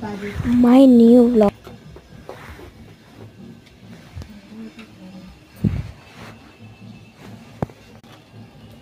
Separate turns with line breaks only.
my new vlog